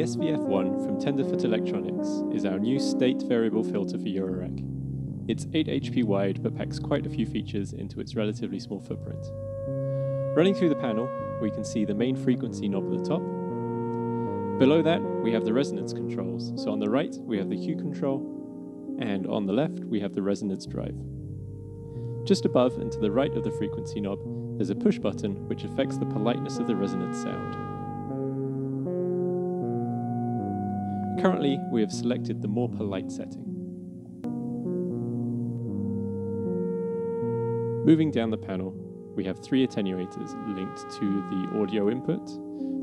SVF1 from Tenderfoot Electronics is our new state variable filter for Eurorack. It's 8 HP wide but packs quite a few features into its relatively small footprint. Running through the panel, we can see the main frequency knob at the top. Below that, we have the resonance controls. So on the right, we have the Q control, and on the left, we have the resonance drive. Just above and to the right of the frequency knob, there's a push button which affects the politeness of the resonance sound. Currently, we have selected the more polite setting. Moving down the panel, we have three attenuators linked to the audio input,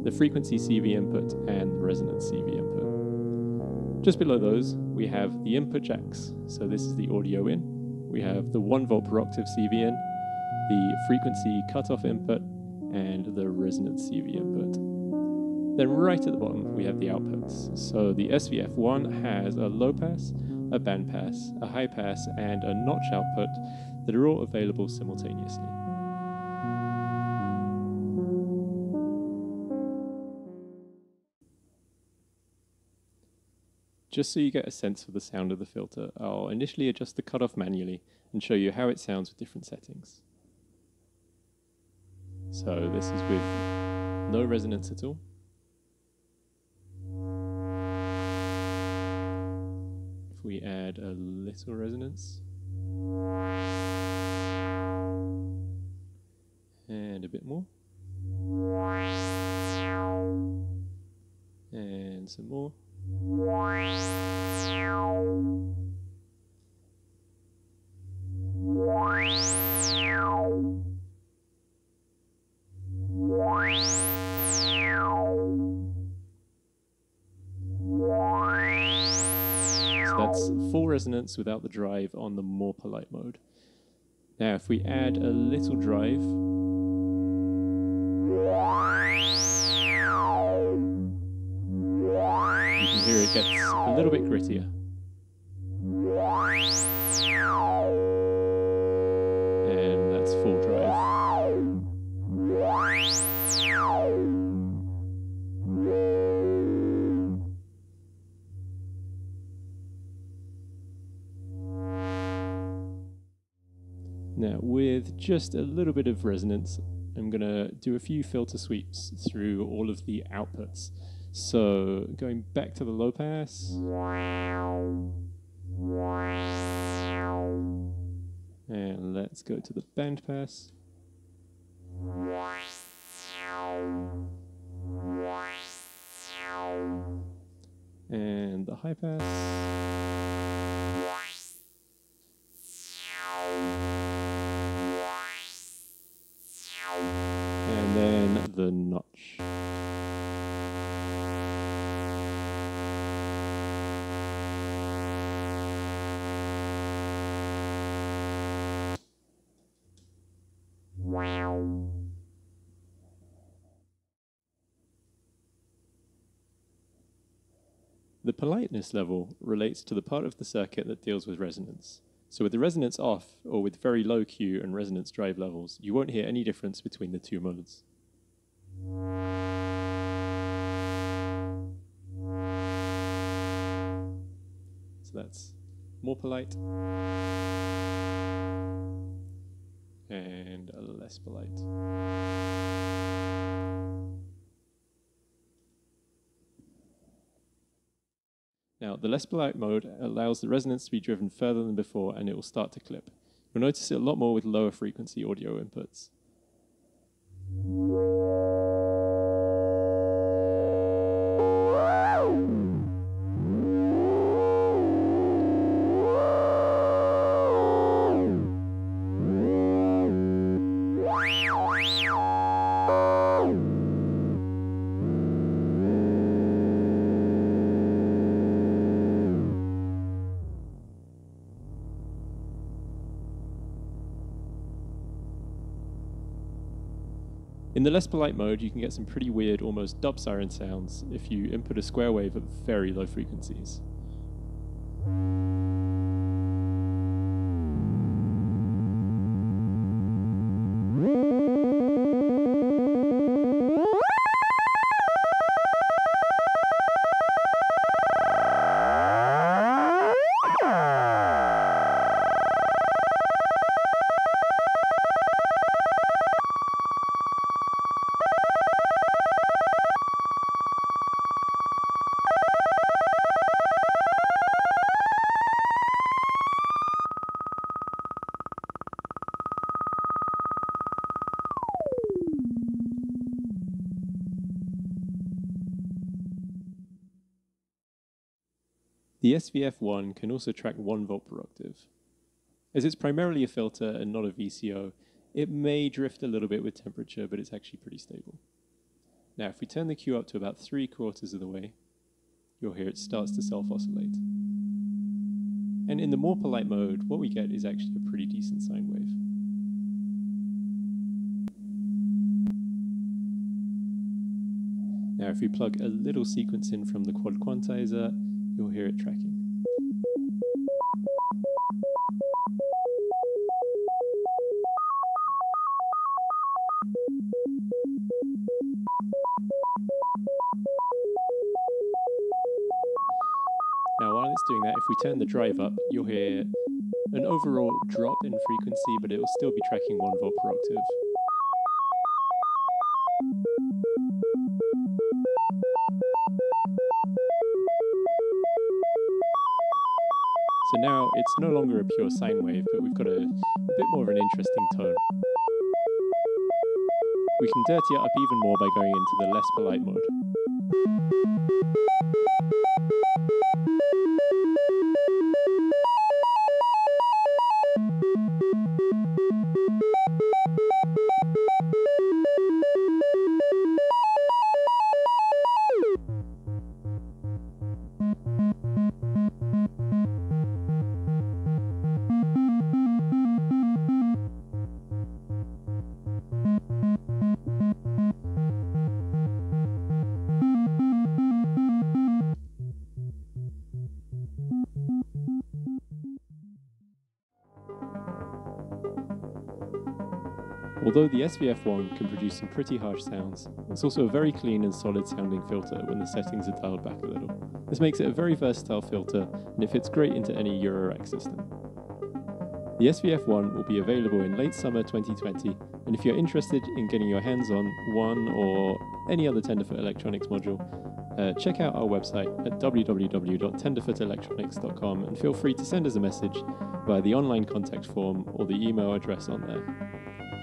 the frequency CV input, and the resonance CV input. Just below those, we have the input jacks. So this is the audio in. We have the 1 volt per octave CV in, the frequency cutoff input, and the resonance CV input. Then right at the bottom, we have the outputs. So the SVF1 has a low pass, a band pass, a high pass, and a notch output that are all available simultaneously. Just so you get a sense for the sound of the filter, I'll initially adjust the cutoff manually and show you how it sounds with different settings. So this is with no resonance at all. We add a little resonance, and a bit more, and some more. Full resonance without the drive on the more polite mode. Now, if we add a little drive, you can hear it gets a little bit grittier. Now, with just a little bit of resonance, I'm going to do a few filter sweeps through all of the outputs. So, going back to the low pass. And let's go to the band pass. And the high pass. The notch. The politeness level relates to the part of the circuit that deals with resonance. So with the resonance off, or with very low Q and resonance drive levels, you won't hear any difference between the two modes. So that's more polite and less polite. Now, the less polite mode allows the resonance to be driven further than before and it will start to clip. You'll notice it a lot more with lower frequency audio inputs. In the less polite mode, you can get some pretty weird, almost dub siren sounds if you input a square wave at very low frequencies. The SVF1 can also track 1 volt per octave. As it's primarily a filter and not a VCO, it may drift a little bit with temperature, but it's actually pretty stable. Now, if we turn the Q up to about three quarters of the way, you'll hear it starts to self-oscillate. And in the more polite mode, what we get is actually a pretty decent sine wave. Now, if we plug a little sequence in from the quad quantizer, you'll hear it tracking. Now, while it's doing that, if we turn the drive up, you'll hear an overall drop in frequency, but it will still be tracking 1 volt per octave. So now it's no longer a pure sine wave, but we've got a, a bit more of an interesting tone. We can dirty it up even more by going into the less polite mode. Although the SVF1 can produce some pretty harsh sounds, it's also a very clean and solid sounding filter when the settings are dialed back a little. This makes it a very versatile filter and it fits great into any Eurorack system. The SVF1 will be available in late summer 2020 and if you're interested in getting your hands on one or any other Tenderfoot Electronics module, uh, check out our website at www.tenderfootelectronics.com and feel free to send us a message via the online contact form or the email address on there.